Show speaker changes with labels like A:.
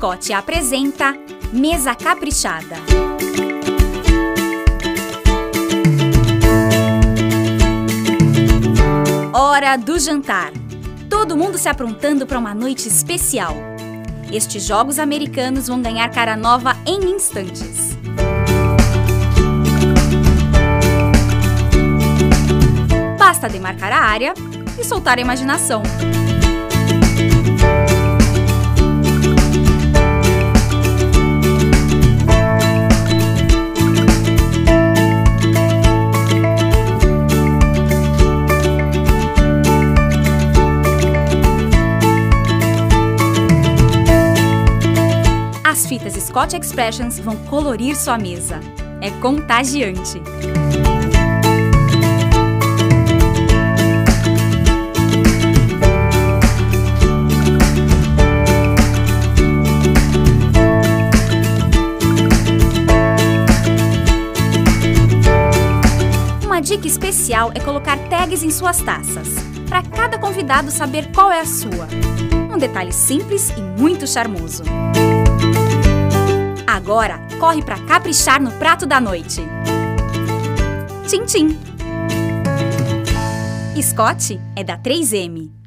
A: Scott apresenta Mesa Caprichada. Hora do jantar. Todo mundo se aprontando para uma noite especial. Estes jogos americanos vão ganhar cara nova em instantes. Basta demarcar a área e soltar a imaginação. Fitas Scott Expressions vão colorir sua mesa. É contagiante. Uma dica especial é colocar tags em suas taças, para cada convidado saber qual é a sua. Um detalhe simples e muito charmoso. Agora, corre para caprichar no prato da noite. Tchim, tchim! Scott é da 3M.